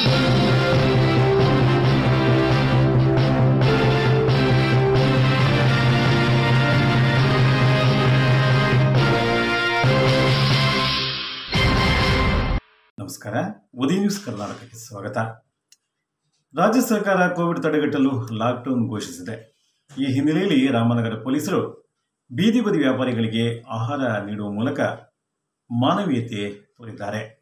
ನಮಸ್ಕಾರ. ಉದಯ ನ್ಯೂಸ್ ಕರ್ನಾಟಕಕ್ಕೆ ಸ್ವಾಗತ. ರಾಜ್ಯ ಸರ್ಕಾರ ಕೋವಿಡ್ ತಡೆಗಟ್ಟಲು ಲಾಕ್ಡೌನ್ ಘೋಷಿಸಿದೆ. ಈ ಹಿನ್ನೆಲೆಯಲ್ಲಿ ರಾಮನಗರ ಪೊಲೀಸರು ಬೀದಿ ಬದಿ ವ್ಯಾಪಾರಿಗಳಿಗೆ ಆಹಾರ ನೀಡುವ ಮೂಲಕ ಮಾನವೀಯತೆ ತೋರಿದ್ದಾರೆ.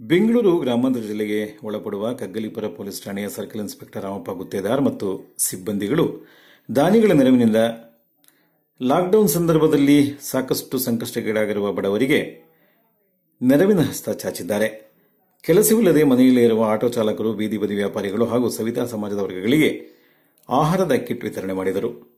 ಬೆಂಗಳೂರು ಗ್ರಾಮಾಂತರ ಜಿಲ್ಲೆಗೆ ಒಳಪಡುವ ಕಗ್ಗಲಿಪುರ ಪೊಲೀಸ್ ಠಾಣೆಯ ಸರ್ಕಲ್ ಇನ್ಸ್ಪೆಕ್ಟರ್ ರಾಮಪ್ಪ ಗುತ್ತೇದಾರ್ ಮತ್ತು ಸಿಬ್ಬಂದಿಗಳು ದಾನಿಗಳ ನೆರವಿನಿಂದ ಲಾಕ್ಡೌನ್ ಸಂದರ್ಭದಲ್ಲಿ ಸಾಕಷ್ಟು ಸಂಕಷ್ಟಕ್ಕೀಡಾಗಿರುವ ಬಡವರಿಗೆ ನೆರವಿನ ಹಸ್ತ ಚಾಚಿದ್ದಾರೆ. ಕೆಲಸವಿಲ್ಲದೆ ಮನೆಯಲ್ಲೇ ಇರುವ ಆಟೋ ಚಾಲಕರು ಬೀದಿ ಬದಿ ವ್ಯಾಪಾರಿಗಳು ಹಾಗೂ ಸವಿತಾ ಸಮಾಜದ ವರ್ಗಗಳಿಗೆ ಆಹಾರದ ಕಿಟ್ ವಿತರಣೆ ಮಾಡಿದರು.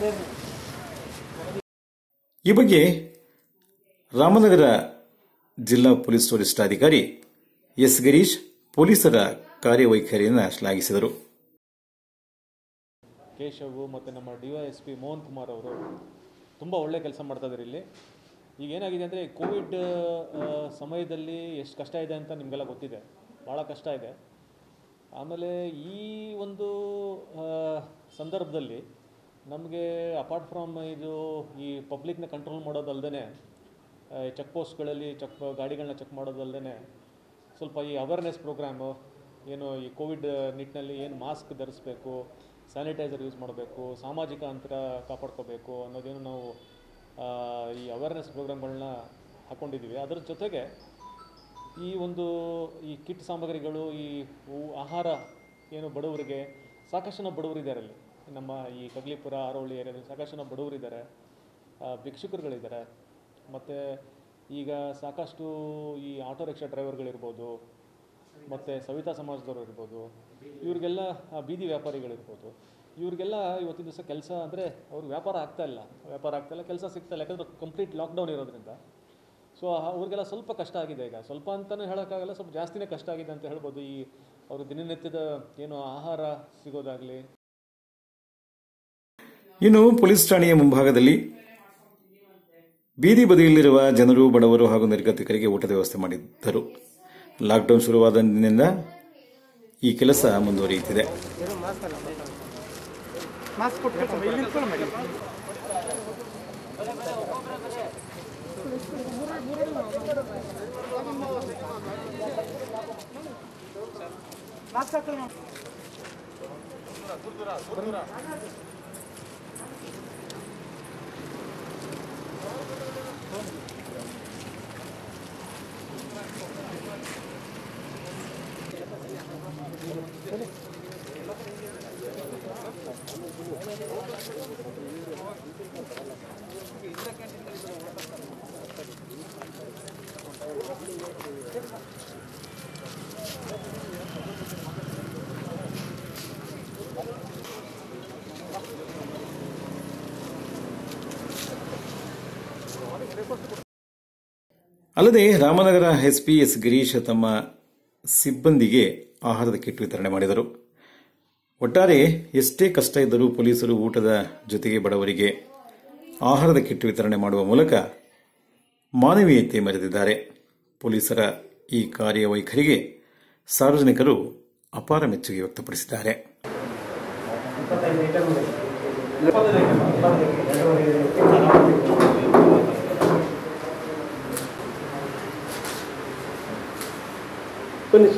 ಈ ಬಗ್ಗೆ ರಾಮನಗರ ಜಿಲ್ಲಾ ಪೊಲೀಸ್ ವರಿಷ್ಠಾಧಿಕಾರಿ ಎಸ್ ಗಿರೀಶ್ ಪೊಲೀಸರ ಕಾರ್ಯವೈಖರಿಯನ್ನು ಶ್ಲಾಘಿಸಿದರು. ಕೇಶವ್ ಮತ್ತು ನಮ್ಮ D Y S P Mohan Kumar ಅವರು ತುಂಬ ಒಳ್ಳೆ ಕೆಲಸ ಮಾಡ್ತಾ ಇದ್ದಾರೆ ಇಲ್ಲಿ. ಈಗ ಏನಾಗಿದೆ ಅಂದರೆ ಕೋವಿಡ್ ಸಮಯದಲ್ಲಿ ಎಷ್ಟು ಕಷ್ಟ ಇದೆ ಅಂತ ನಿಮಗೆಲ್ಲ ಗೊತ್ತಿದೆ. ಭಾಳ ಕಷ್ಟ ಇದೆ. ಆಮೇಲೆ ಈ ಒಂದು ಸಂದರ್ಭದಲ್ಲಿ ನಮಗೆ ಅಪಾರ್ಟ್ ಫ್ರಮ್ ಇದು ಈ ಪಬ್ಲಿಕ್ನ ಕಂಟ್ರೋಲ್ ಮಾಡೋದಲ್ದೇ ಚೆಕ್ ಪೋಸ್ಟ್ಗಳಲ್ಲಿ ಚೆಕ್ ಗಾಡಿಗಳನ್ನ ಚೆಕ್ ಮಾಡೋದಲ್ದೇ ಸ್ವಲ್ಪ ಈ ಅವೇರ್ನೆಸ್ ಪ್ರೋಗ್ರಾಮು ಏನು ಈ ಕೋವಿಡ್ ನಿಟ್ಟಿನಲ್ಲಿ ಏನು ಮಾಸ್ಕ್ ಧರಿಸ್ಬೇಕು ಸ್ಯಾನಿಟೈಸರ್ ಯೂಸ್ ಮಾಡಬೇಕು, ಸಾಮಾಜಿಕ ಅಂತರ ಕಾಪಾಡ್ಕೋಬೇಕು ಅನ್ನೋದೇನು ನಾವು ಈ ಅವೇರ್ನೆಸ್ ಪ್ರೋಗ್ರಾಮ್ಗಳನ್ನ ಹಾಕ್ಕೊಂಡಿದ್ದೀವಿ ಅದರ ಜೊತೆಗೆ ಈ ಒಂದು, ಈ ಕಿಟ್ ಸಾಮಗ್ರಿಗಳು, ಈ ಆಹಾರ ಏನು ಬಡವರಿಗೆ ಸಾಕಷ್ಟು ನಾವು ಬಡವರಿದ್ದಾರೆ ಅಲ್ಲಿ. ನಮ್ಮ ಈ ಕಗ್ಲಿಪುರ ಆರೋಳಿ ಏರಿಯಾದಲ್ಲಿ ಸಾಕಷ್ಟು ಜನ ಬಡವರಿದ್ದಾರೆ ಭಿಕ್ಷುಕರುಗಳಿದ್ದಾರೆ. ಮತ್ತು ಈಗ ಸಾಕಷ್ಟು ಈ ಆಟೋ ರಿಕ್ಷಾ ಡ್ರೈವರ್ಗಳಿರ್ಬೋದು, ಮತ್ತು ಸವಿತಾ ಸಮಾಜದವರು ಇರ್ಬೋದು, ಇವ್ರಿಗೆಲ್ಲ ಬೀದಿ ವ್ಯಾಪಾರಿಗಳಿರ್ಬೋದು. ಇವ್ರಿಗೆಲ್ಲ ಇವತ್ತಿನ ದಿವಸ ಕೆಲಸ ಅಂದರೆ ಅವ್ರಿಗೆ ವ್ಯಾಪಾರ ಆಗ್ತಾ ಇಲ್ಲ. ವ್ಯಾಪಾರ ಆಗ್ತಾ ಕೆಲಸ ಸಿಗ್ತಾ ಇಲ್ಲ, ಯಾಕಂದರೆ ಕಂಪ್ಲೀಟ್ ಲಾಕ್ಡೌನ್ ಇರೋದ್ರಿಂದ. ಸೊ ಅವ್ರಿಗೆಲ್ಲ ಸ್ವಲ್ಪ ಕಷ್ಟ ಆಗಿದೆ ಈಗ. ಸ್ವಲ್ಪ ಅಂತಲೂ ಹೇಳೋಕ್ಕಾಗಲ್ಲ, ಸ್ವಲ್ಪ ಜಾಸ್ತಿನೇ ಕಷ್ಟ ಆಗಿದೆ ಅಂತ ಹೇಳ್ಬೋದು ಈ ಅವರು ದಿನನಿತ್ಯದ ಏನು ಆಹಾರ ಸಿಗೋದಾಗಲಿ. ಇನ್ನು ಪೊಲೀಸ್ ಠಾಣೆಯ ಮುಂಭಾಗದಲ್ಲಿ ಬೀದಿ ಬದಿಯಲ್ಲಿರುವ ಜನರು, ಬಡವರು ಹಾಗೂ ನಿರ್ಗತಿಕರಿಗೆ ಊಟದ ವ್ಯವಸ್ಥೆ ಮಾಡಿದ್ದರು. ಲಾಕ್ಡೌನ್ ಶುರುವಾದಿಂದ ಈ ಕೆಲಸ ಮುಂದುವರಿಯುತ್ತಿದೆ. ಅಲ್ಲದೆ ರಾಮನಗರ ಎಸ್ಪಿ ಎಸ್ ಗಿರೀಶ್ ತಮ್ಮ ಸಿಬ್ಬಂದಿಗೆ ಆಹಾರದ ಕಿಟ್ ವಿತರಣೆ ಮಾಡಿದರು. ಒಟ್ಟಾರೆ ಎಷ್ಟೇ ಕಷ್ಟ ಇದ್ದರೂ ಪೊಲೀಸರು ಊಟದ ಜೊತೆಗೆ ಬಡವರಿಗೆ ಆಹಾರದ ಕಿಟ್ ವಿತರಣೆ ಮಾಡುವ ಮೂಲಕ ಮಾನವೀಯತೆ ಮೆರೆದಿದ್ದಾರೆ. ಪೊಲೀಸರ ಈ ಕಾರ್ಯವೈಖರಿಗೆ ಸಾರ್ವಜನಿಕರು ಅಪಾರ ಮೆಚ್ಚುಗೆ ವ್ಯಕ್ತಪಡಿಸಿದ್ದಾರೆ. ಬನ್ನಿ